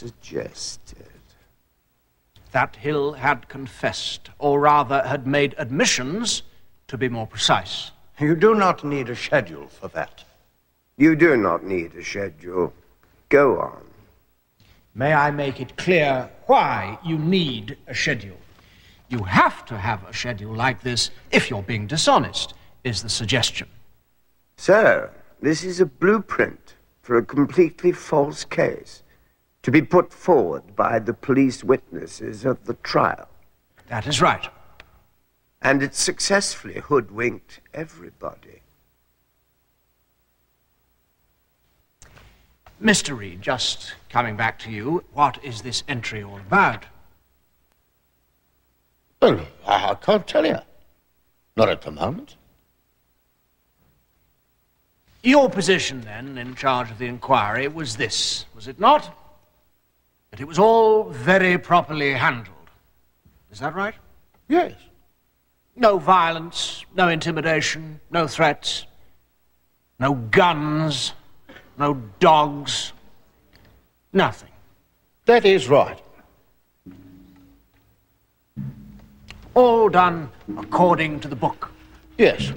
suggested. That Hill had confessed, or rather had made admissions, to be more precise. You do not need a schedule for that. You do not need a schedule. Go on. May I make it clear why you need a schedule? You have to have a schedule like this if you're being dishonest, is the suggestion. Sir, this is a blueprint for a completely false case to be put forward by the police witnesses of the trial. That is right. And it successfully hoodwinked everybody. Mr. Reed, just coming back to you, what is this entry all about? Well, I, I can't tell you. Not at the moment. Your position, then, in charge of the inquiry, was this, was it not? That it was all very properly handled. Is that right? Yes. No violence, no intimidation, no threats, no guns, no dogs, nothing. That is right. All done according to the book. Yes.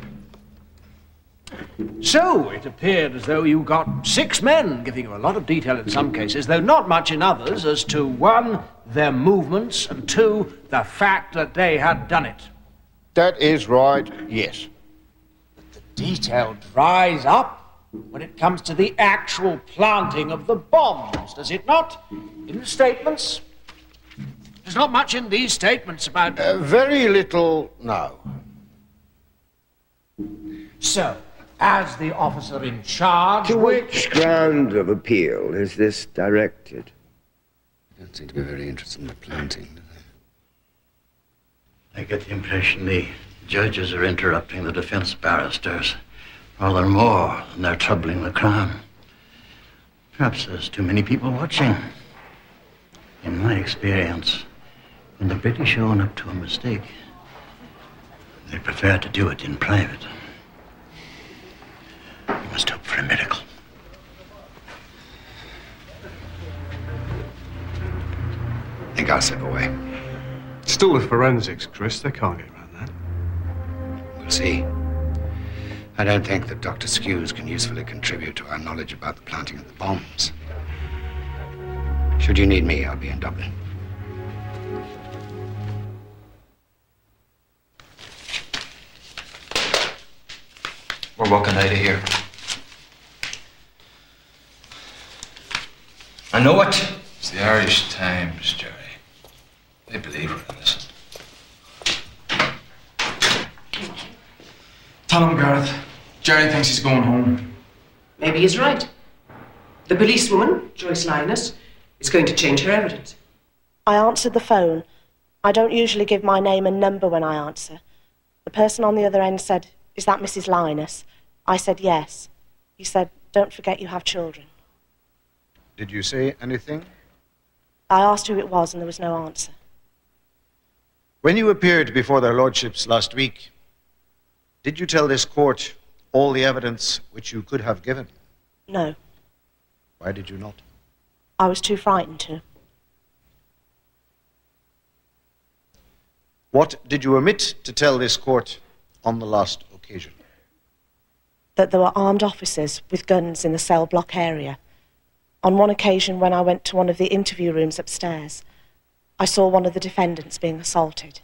So it appeared as though you got six men, giving you a lot of detail in some cases, though not much in others, as to one, their movements, and two, the fact that they had done it. That is right, yes. But The detail dries up when it comes to the actual planting of the bombs, does it not? In the statements? There's not much in these statements about. Uh, very little, no. So, as the officer in charge. To which ground of appeal is this directed? They don't seem to be very interested in the planting, do I get the impression the judges are interrupting the defense barristers rather more than they're troubling the crown. Perhaps there's too many people watching. In my experience, when the British own up to a mistake, they prefer to do it in private. You must hope for a miracle. I think I'll step away. Still the forensics, Chris. They can't get around that. We'll see. I don't think that Dr. Skuse can usefully contribute to our knowledge about the planting of the bombs. Should you need me, I'll be in Dublin. We're walking out of here. I know it. It's the Irish Times, Jerry. They believe we're innocent. Tell him, Gareth. Jerry thinks he's going home. Maybe he's right. The policewoman, Joyce Lynas, is going to change her evidence. I answered the phone. I don't usually give my name and number when I answer. The person on the other end said, Is that Mrs. Lynas? I said, Yes. He said, Don't forget you have children. Did you say anything? I asked who it was, and there was no answer. When you appeared before their lordships last week, did you tell this court all the evidence which you could have given? No, Why did you not? I was too frightened to. What did you omit to tell this court on the last occasion? That there were armed officers with guns in the cell block area. On one occasion, when I went to one of the interview rooms upstairs, I saw one of the defendants being assaulted.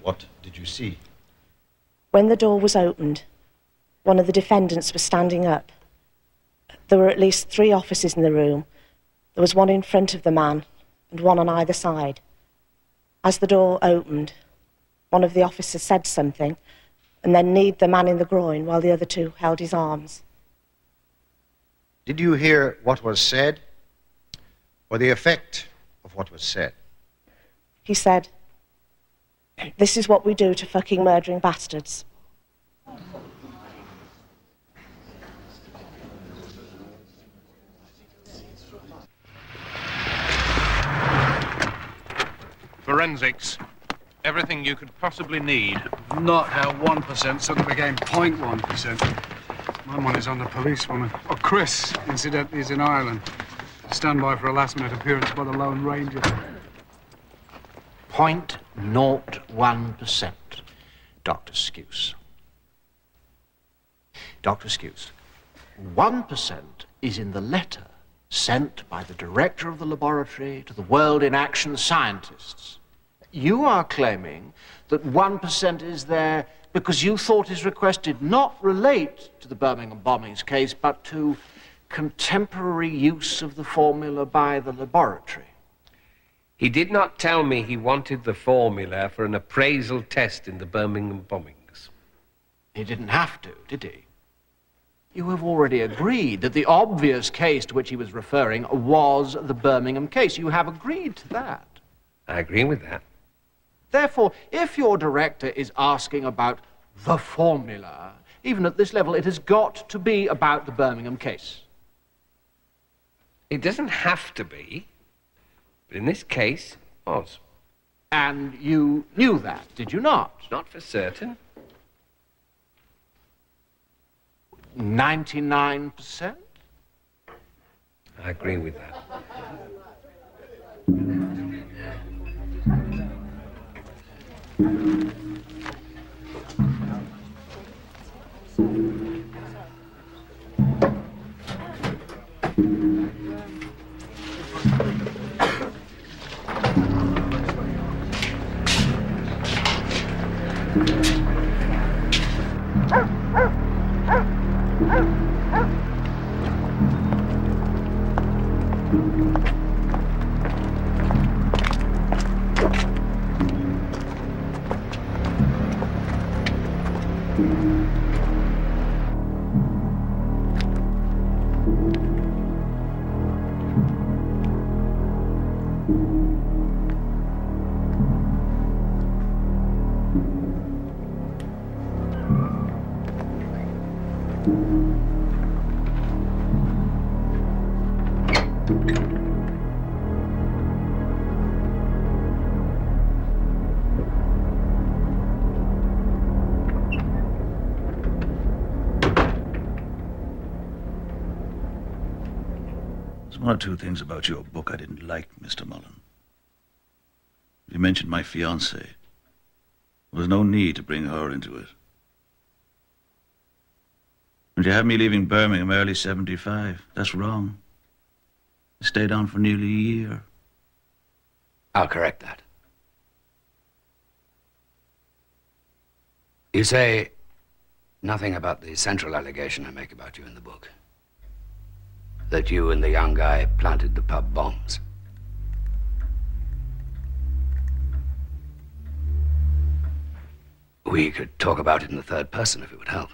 What did you see? When the door was opened, one of the defendants was standing up. There were at least three officers in the room. There was one in front of the man and one on either side. As the door opened, one of the officers said something and then kneed the man in the groin while the other two held his arms. Did you hear what was said or the effect of what was said? He said, This is what we do to fucking murdering bastards. Forensics. Everything you could possibly need. Not how 1% suddenly became 0.1%. My money's on the policewoman. Oh, Chris, incidentally, is in Ireland. Stand by for a last minute appearance by the Lone Ranger. 0.01%, Dr. Skuse. Dr. Skuse, 1% is in the letter sent by the director of the laboratory to the World in Action scientists. You are claiming that 1% is there because you thought his request did not relate to the Birmingham bombings case, but to contemporary use of the formula by the laboratory. He did not tell me he wanted the formula for an appraisal test in the Birmingham bombings. He didn't have to, did he? You have already agreed that the obvious case to which he was referring was the Birmingham case. You have agreed to that. I agree with that. Therefore, if your director is asking about the formula, even at this level, it has got to be about the Birmingham case. It doesn't have to be, but in this case, it was. And you knew that, did you not? Not for certain. 99%? I agree with that. There's one or two things about your book I didn't like, Mr. Mullin. You mentioned my fiancée. There was no need to bring her into it. And you have me leaving Birmingham early 75. That's wrong. I stayed on for nearly a year. I'll correct that. You say nothing about the central allegation I make about you in the book. That you and the young guy planted the pub bombs. We could talk about it in the third person if it would help.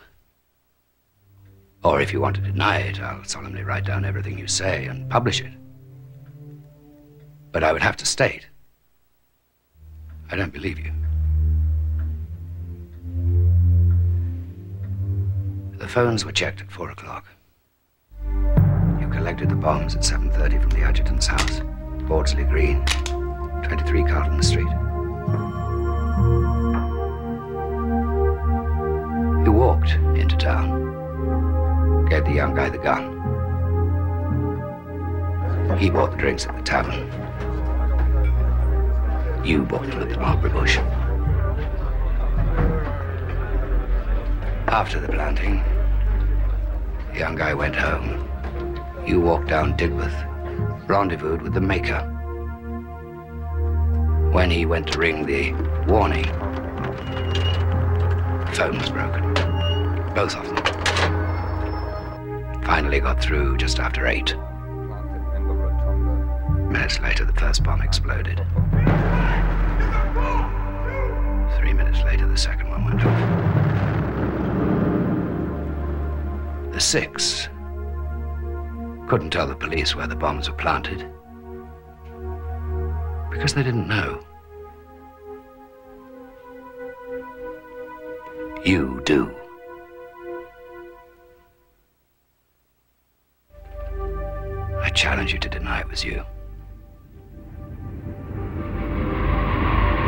Or if you want to deny it, I'll solemnly write down everything you say and publish it. But I would have to state I don't believe you. The phones were checked at four o'clock. Collected the bombs at 7.30 from the adjutant's house, Bordesley Green, 23 Carlton Street. He walked into town, gave the young guy the gun. He bought the drinks at the tavern. You bought them at the Mulberry Bush. After the planting, the young guy went home. You walked down Digbeth, rendezvoused with the maker. When he went to ring the warning, the phone was broken. Both of them. Finally got through just after eight. Minutes later, the first bomb exploded. Three minutes later, the second one went off. The six couldn't tell the police where the bombs were planted because they didn't know. You do. I challenge you to deny it was you.